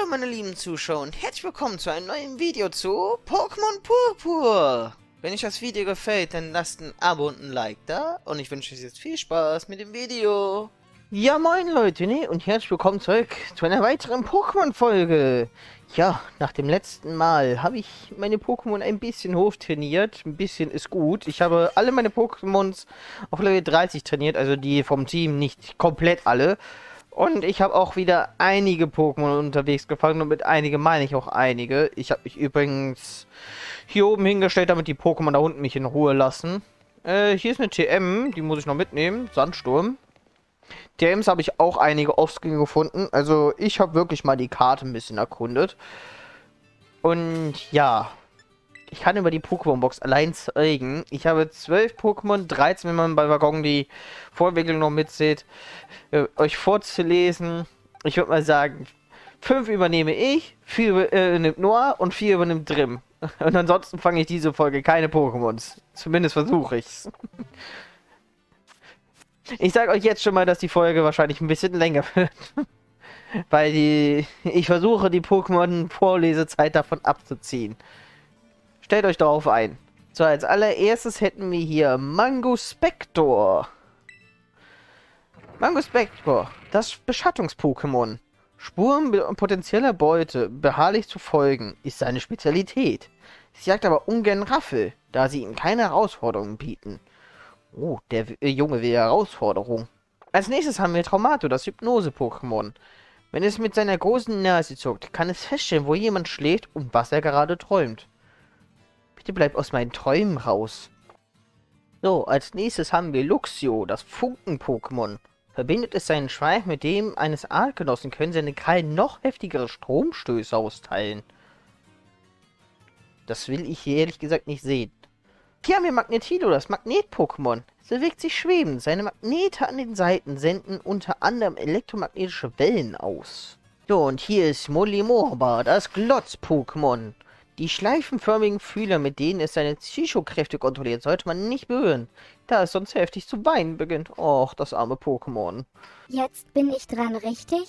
Hallo meine lieben Zuschauer und herzlich willkommen zu einem neuen Video zu Pokémon Purpur. Wenn euch das Video gefällt, dann lasst ein Abo und ein Like da und ich wünsche euch jetzt viel Spaß mit dem Video. Ja moin Leute ne? und herzlich willkommen zurück zu einer weiteren Pokémon-Folge. Ja, nach dem letzten Mal habe ich meine Pokémon ein bisschen hoch trainiert. Ein bisschen ist gut. Ich habe alle meine Pokémons auf Level 30 trainiert, also die vom Team, nicht komplett alle. Und ich habe auch wieder einige Pokémon unterwegs gefangen und mit einige meine ich auch einige. Ich habe mich übrigens hier oben hingestellt, damit die Pokémon da unten mich in Ruhe lassen. Äh, hier ist eine TM, die muss ich noch mitnehmen. Sandsturm. TMs habe ich auch einige Offscreen gefunden. Also ich habe wirklich mal die Karte ein bisschen erkundet. Und ja, ich kann über die Pokémon-Box allein zeigen. Ich habe 12 Pokémon, 13, wenn man bei Waggon die Vorwicklung noch mitsieht, äh, euch vorzulesen. Ich würde mal sagen, 5 übernehme ich, 4 äh, übernimmt Noah und 4 übernimmt Drim. Und ansonsten fange ich diese Folge keine Pokémons. Zumindest versuche ich's. Ich sage euch jetzt schon mal, dass die Folge wahrscheinlich ein bisschen länger wird. Weil die, ich versuche die Pokémon-Vorlesezeit davon abzuziehen. Stellt euch darauf ein. So, als allererstes hätten wir hier Mango Spector. Mango Spector, das Beschattungs-Pokémon. Spuren potenzieller Beute beharrlich zu folgen, ist seine Spezialität. Sie jagt aber ungern Raffel, da sie ihm keine Herausforderungen bieten. Oh, der äh, Junge will Herausforderung. Als nächstes haben wir Traumato, das Hypnose-Pokémon. Wenn es mit seiner großen Nase zuckt, kann es feststellen, wo jemand schläft und was er gerade träumt. Bitte bleib aus meinen Träumen raus. So, als nächstes haben wir Luxio, das Funken-Pokémon. Verbindet es seinen Schweif mit dem eines Artgenossen, können seine Krallen noch heftigere Stromstöße austeilen. Das will ich hier ehrlich gesagt nicht sehen. Hier haben wir Magnetilo, das Magnet-Pokémon. Es bewegt sich schwebend. Seine Magnete an den Seiten senden unter anderem elektromagnetische Wellen aus. So, und hier ist Molimorba, das Glotz-Pokémon. Die schleifenförmigen Fühler, mit denen es seine Psychokräfte kontrolliert, sollte man nicht berühren, da es sonst heftig zu weinen beginnt. Och, das arme Pokémon. Jetzt bin ich dran, richtig?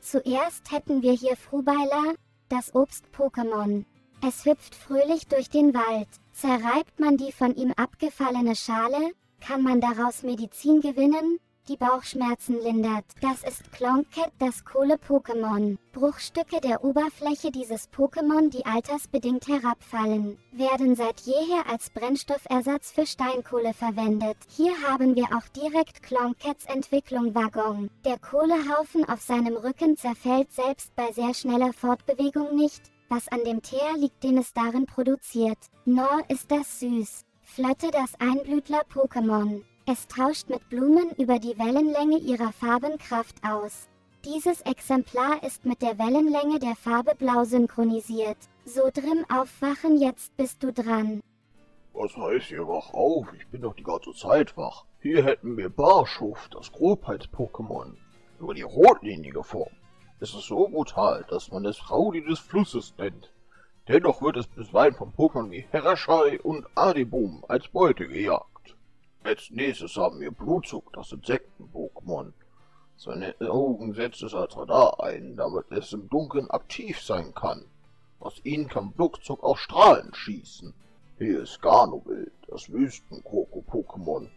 Zuerst hätten wir hier Frubeiler, das Obst-Pokémon. Es hüpft fröhlich durch den Wald. Zerreibt man die von ihm abgefallene Schale, kann man daraus Medizin gewinnen, die Bauchschmerzen lindert. Das ist Clonket, das Kohle-Pokémon. Bruchstücke der Oberfläche dieses Pokémon, die altersbedingt herabfallen, werden seit jeher als Brennstoffersatz für Steinkohle verwendet. Hier haben wir auch direkt Clonkets Entwicklung Waggon. Der Kohlehaufen auf seinem Rücken zerfällt selbst bei sehr schneller Fortbewegung nicht, was an dem Teer liegt, den es darin produziert. Nor ist das süß. Flotte das Einblütler-Pokémon. Es tauscht mit Blumen über die Wellenlänge ihrer Farbenkraft aus. Dieses Exemplar ist mit der Wellenlänge der Farbe Blau synchronisiert. So Drim aufwachen, jetzt bist du dran. Was heißt ihr wach auf? Ich bin doch die ganze Zeit wach. Hier hätten wir Barschuf, das Grobheits-Pokémon, über die Rotlinie geformt. Es ist so brutal, dass man es Raudi des Flusses nennt. Dennoch wird es bisweilen von Pokémon wie Herashai und Adibum als Beute gejagt. Als nächstes haben wir Blutzug, das Insekten-Pokémon. Seine Augen setzt es als Radar ein, damit es im Dunkeln aktiv sein kann. Aus ihnen kann Blutzug auch Strahlen schießen. Hier ist Garnobild, das Wüstenkroko-Pokémon.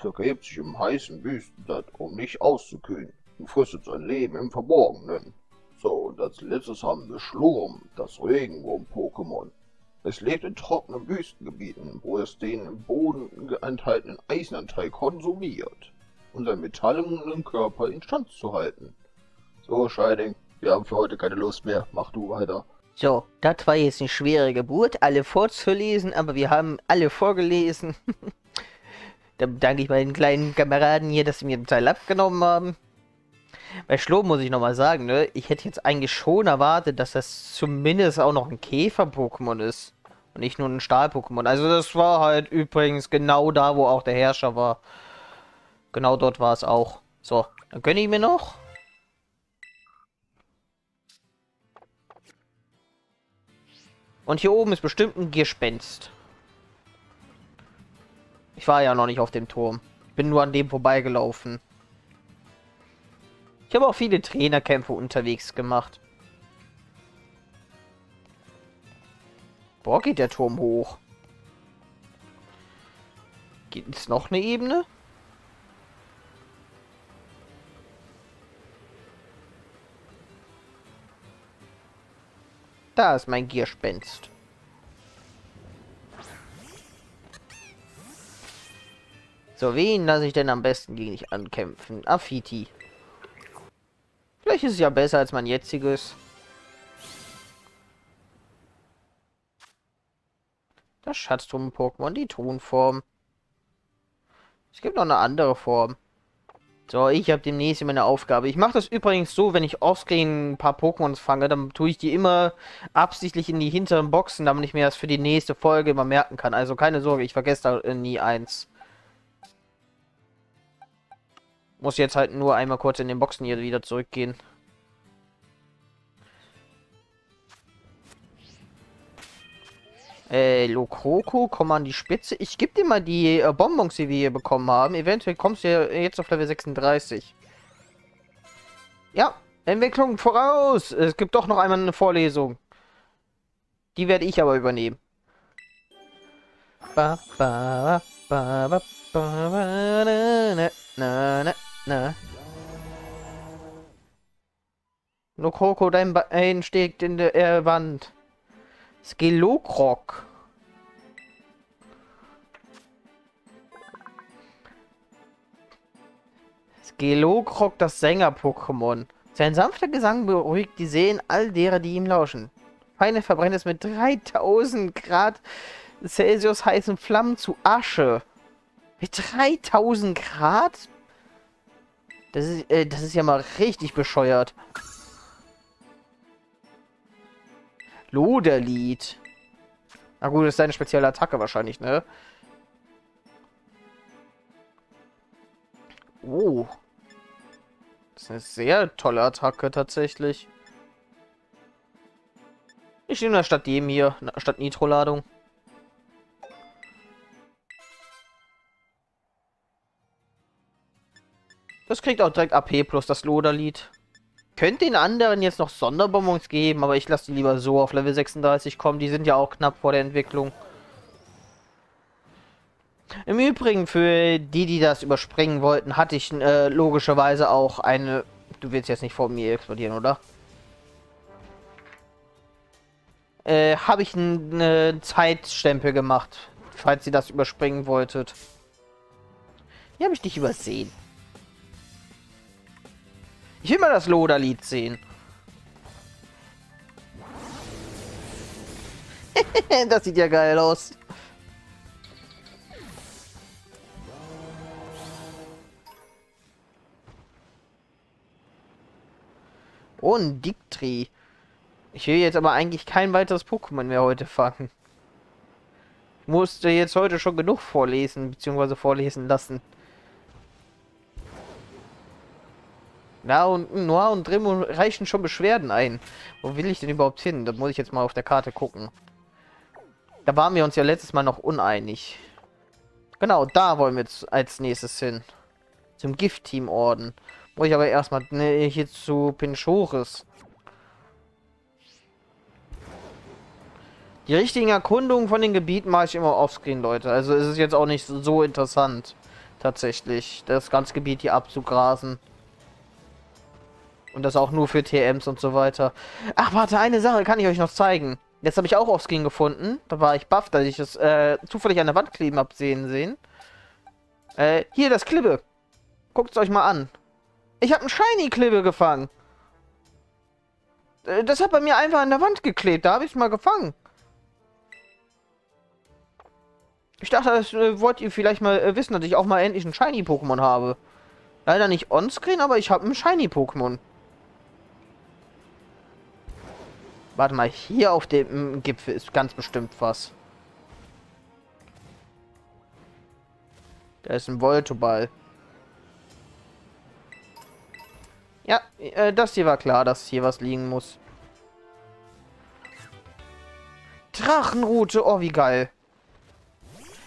Vergräbt sich im heißen Wüstenblatt, um nicht auszukühlen, und fristet sein Leben im Verborgenen. So, und als letztes haben wir Schlurm, das Regenwurm-Pokémon. Es lebt in trockenen Wüstengebieten, wo es den im Boden enthaltenen Eisenanteil konsumiert, um seinen metallenen Körper instand zu halten. So, Scheiding, wir haben für heute keine Lust mehr. Mach du weiter. So, das war jetzt eine schwere Geburt, alle vorzulesen, aber wir haben alle vorgelesen. da bedanke ich meinen kleinen Kameraden hier, dass sie mir den Teil abgenommen haben. Bei Schloh muss ich nochmal sagen, ne? Ich hätte jetzt eigentlich schon erwartet, dass das zumindest auch noch ein Käfer-Pokémon ist. Und nicht nur ein Stahl-Pokémon. Also das war halt übrigens genau da, wo auch der Herrscher war. Genau dort war es auch. So, dann gönne ich mir noch. Und hier oben ist bestimmt ein Gespenst. Ich war ja noch nicht auf dem Turm. Bin nur an dem vorbeigelaufen. Ich habe auch viele Trainerkämpfe unterwegs gemacht. Boah, geht der Turm hoch. Geht es noch eine Ebene? Da ist mein Gierspenst. So, wen lasse ich denn am besten gegen dich ankämpfen? Afiti. Vielleicht ist es ja besser als mein jetziges. Das Schatztruppen-Pokémon, die Tonform. Es gibt noch eine andere Form. So, ich habe demnächst meine Aufgabe. Ich mache das übrigens so, wenn ich offscreen ein paar Pokémon fange, dann tue ich die immer absichtlich in die hinteren Boxen, damit ich mir das für die nächste Folge immer merken kann. Also keine Sorge, ich vergesse da nie eins. Muss jetzt halt nur einmal kurz in den Boxen hier wieder zurückgehen. Äh, Lokroko, komm an die Spitze. Ich gebe dir mal die äh, Bonbons, die wir hier bekommen haben. Eventuell kommst du ja jetzt auf Level 36. Ja, Entwicklung voraus. Es gibt doch noch einmal eine Vorlesung. Die werde ich aber übernehmen. Ba, ba, ba, ba, ba, ba, na, na, na, na. Lokroko, dein Bein steckt in der äh, Wand. Skelokrok. Skelokrok, das Sänger-Pokémon. Sein sanfter Gesang beruhigt die Seelen all derer, die ihm lauschen. Feine verbrennt es mit 3000 Grad Celsius heißen Flammen zu Asche. Mit 3000 Grad? Das ist, äh, das ist ja mal richtig bescheuert. Loderlied. Na gut, das ist seine spezielle Attacke wahrscheinlich, ne? Oh. Das ist eine sehr tolle Attacke tatsächlich. Ich nehme das statt dem hier, statt Nitro-Ladung. Das kriegt auch direkt AP plus das Loderlied könnte den anderen jetzt noch Sonderbonbons geben, aber ich lasse die lieber so auf Level 36 kommen. Die sind ja auch knapp vor der Entwicklung. Im Übrigen, für die, die das überspringen wollten, hatte ich äh, logischerweise auch eine... Du willst jetzt nicht vor mir explodieren, oder? Äh, habe ich einen Zeitstempel gemacht, falls ihr das überspringen wolltet. Hier habe ich dich übersehen. Ich will mal das Loderlied sehen. das sieht ja geil aus. Oh, ein Dictri. Ich will jetzt aber eigentlich kein weiteres Pokémon mehr heute fangen. Ich musste jetzt heute schon genug vorlesen, beziehungsweise vorlesen lassen. Na und Noir und Dremo reichen schon Beschwerden ein. Wo will ich denn überhaupt hin? Da muss ich jetzt mal auf der Karte gucken. Da waren wir uns ja letztes Mal noch uneinig. Genau, da wollen wir jetzt als nächstes hin. Zum Gift-Team-Orden. Muss ich aber erstmal ne, hier zu Pinchores. Die richtigen Erkundungen von den Gebieten mache ich immer offscreen, Leute. Also ist es jetzt auch nicht so interessant, tatsächlich, das ganze Gebiet hier abzugrasen. Und das auch nur für TMs und so weiter. Ach, warte, eine Sache kann ich euch noch zeigen. Jetzt habe ich auch Offscreen gefunden. Da war ich baff, dass ich es äh, zufällig an der Wand kleben absehen sehen. Äh, hier das Klippe. Guckt es euch mal an. Ich habe einen Shiny-Klippe gefangen. Äh, das hat bei mir einfach an der Wand geklebt. Da habe ich es mal gefangen. Ich dachte, das äh, wollt ihr vielleicht mal äh, wissen, dass ich auch mal endlich ein Shiny-Pokémon habe. Leider nicht on-screen, aber ich habe ein Shiny-Pokémon. Warte mal, hier auf dem Gipfel ist ganz bestimmt was. Da ist ein Voltoball. Ja, äh, das hier war klar, dass hier was liegen muss. Drachenrute, oh wie geil.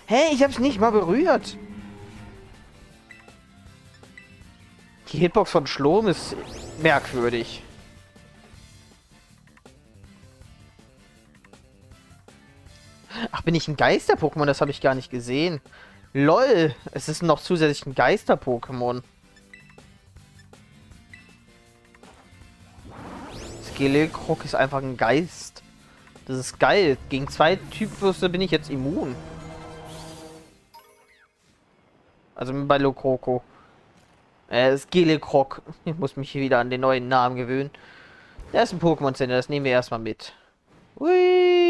Hey, ich hab's nicht mal berührt. Die Hitbox von Schlom ist merkwürdig. Ach, bin ich ein Geister-Pokémon? Das habe ich gar nicht gesehen. LOL, es ist noch zusätzlich ein Geister-Pokémon. Skelekrok ist einfach ein Geist. Das ist geil. Gegen zwei Typwürste bin ich jetzt immun. Also bei Lokroko. Äh, Skelekrok. Ich muss mich wieder an den neuen Namen gewöhnen. Der ist ein Pokémon-Center, das nehmen wir erstmal mit. Hui!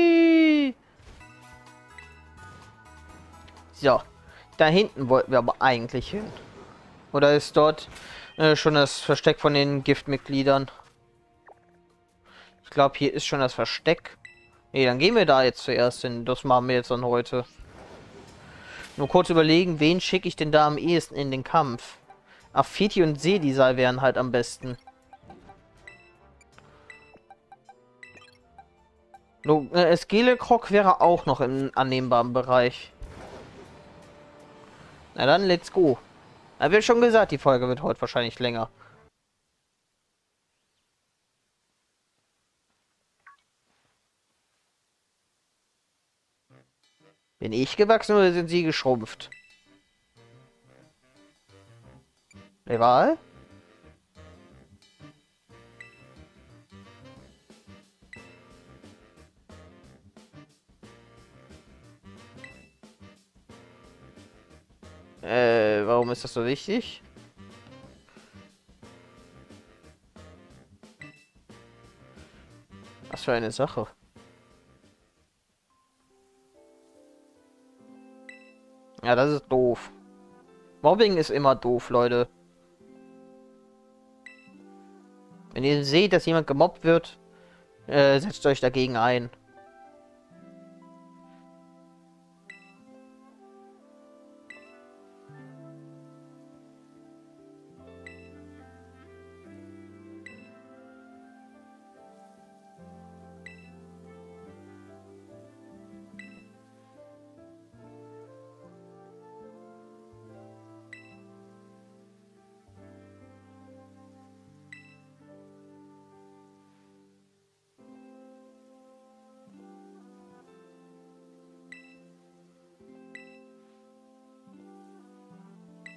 So. Da hinten wollten wir aber eigentlich hin. Oder ist dort äh, schon das Versteck von den Giftmitgliedern? Ich glaube, hier ist schon das Versteck. Nee, dann gehen wir da jetzt zuerst hin. Das machen wir jetzt dann heute. Nur kurz überlegen, wen schicke ich denn da am ehesten in den Kampf? Affiti und Sedisal wären halt am besten. No, äh, Skelekrok wäre auch noch im annehmbaren Bereich. Na dann, let's go. Da wird schon gesagt, die Folge wird heute wahrscheinlich länger. Bin ich gewachsen oder sind sie geschrumpft? Egal. Äh, warum ist das so wichtig? Was für eine Sache. Ja, das ist doof. Mobbing ist immer doof, Leute. Wenn ihr seht, dass jemand gemobbt wird, äh, setzt euch dagegen ein.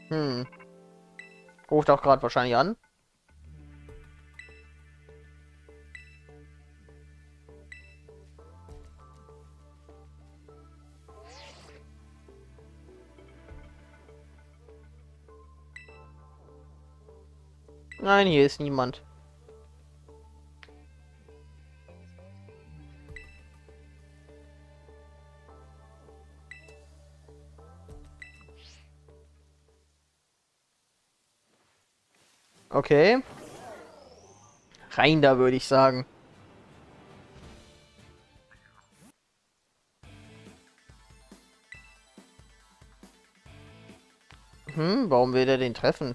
Hm. Ruft auch gerade wahrscheinlich an. Nein, hier ist niemand. Okay. Rein da, würde ich sagen. Hm, warum will er den treffen?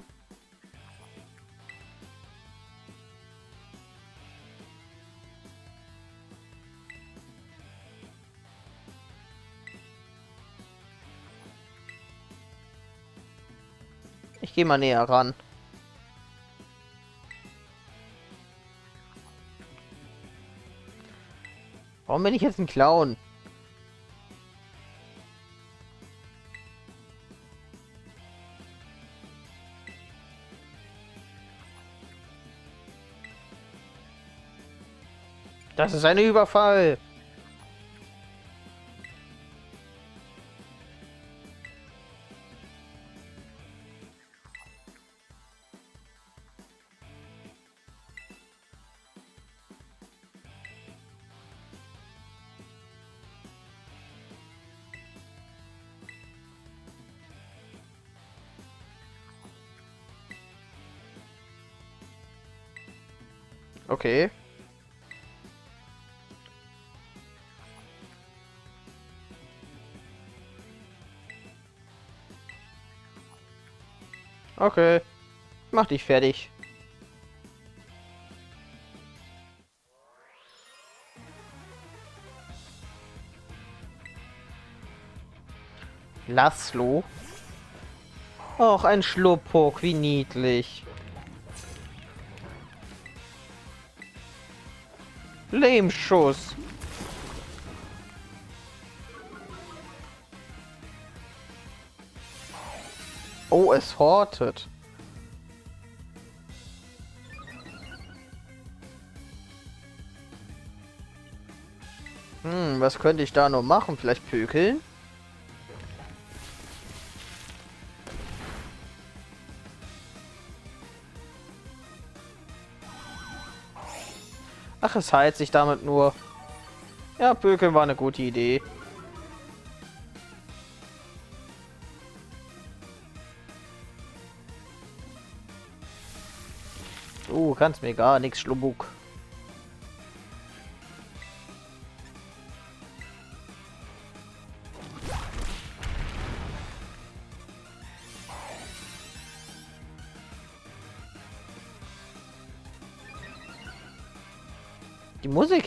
Ich gehe mal näher ran. Warum bin ich jetzt ein Clown? Das ist ein Überfall. Okay. Okay. Mach dich fertig. Laszlo. Och, ein Schluppuck, wie niedlich. Lehmschuss. Oh, es hortet. Hm, was könnte ich da nur machen? Vielleicht pökeln? Ach, es heilt sich damit nur. Ja, pökeln war eine gute Idee. Du kannst mir gar nichts, Schlumbuk.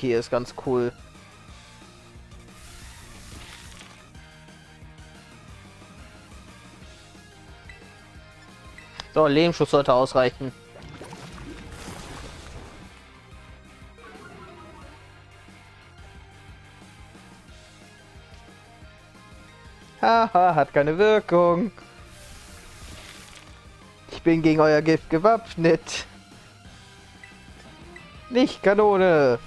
Hier ist ganz cool. So, Lebensschuss sollte ausreichen. Haha, hat keine Wirkung. Ich bin gegen euer Gift gewappnet. Nicht Kanone.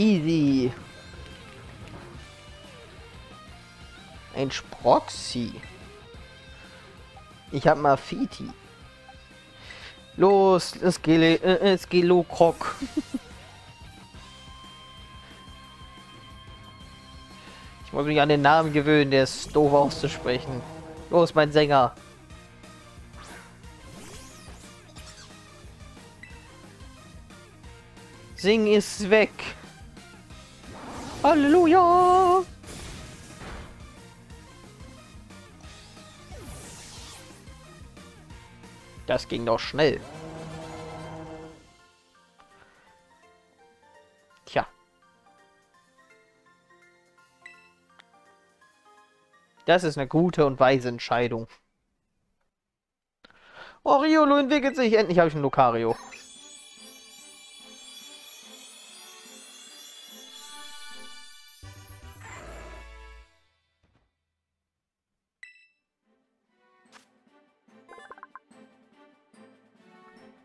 Easy. Ein Sproxy. Ich hab mal Fiti. Los, es geht, äh, es geht Krok. ich muss mich an den Namen gewöhnen, der ist doof auszusprechen. Los, mein Sänger. Sing ist weg. Halleluja. Das ging doch schnell. Tja. Das ist eine gute und weise Entscheidung. Oh, Riolo entwickelt sich. Endlich habe ich einen Lucario.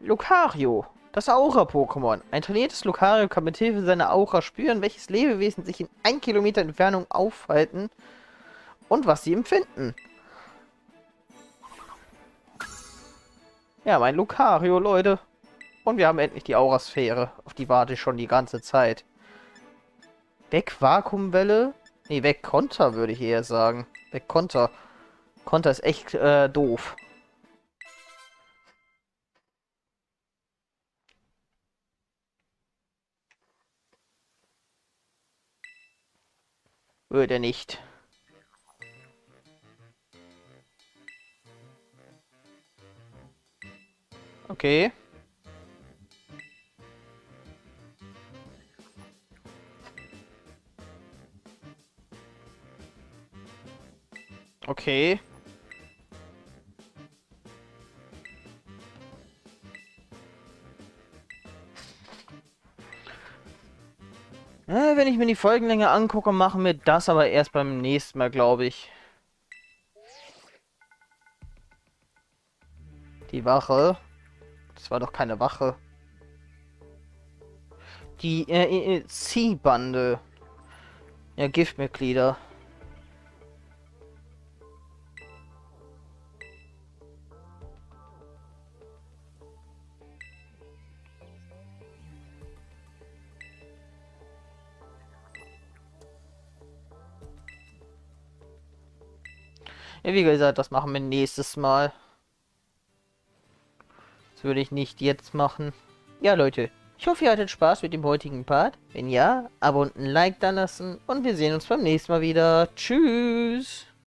Lucario. Das Aura-Pokémon. Ein trainiertes Lucario kann mit Hilfe seiner Aura spüren, welches Lebewesen sich in 1 Kilometer Entfernung aufhalten und was sie empfinden. Ja, mein Lucario, Leute. Und wir haben endlich die Aurasphäre. Auf die warte ich schon die ganze Zeit. Weg Vakuumwelle? Nee, weg Konter, würde ich eher sagen. Weg Konter. Konter ist echt äh, doof. Würde nicht. Okay. Okay. Mir die Folgenlänge angucke, machen wir das aber erst beim nächsten Mal, glaube ich. Die Wache. Das war doch keine Wache. Die äh, äh, C-Bande. Ja, Giftmitglieder. Ja, wie gesagt, das machen wir nächstes Mal. Das würde ich nicht jetzt machen. Ja, Leute. Ich hoffe, ihr hattet Spaß mit dem heutigen Part. Wenn ja, Abo und ein Like da lassen. Und wir sehen uns beim nächsten Mal wieder. Tschüss.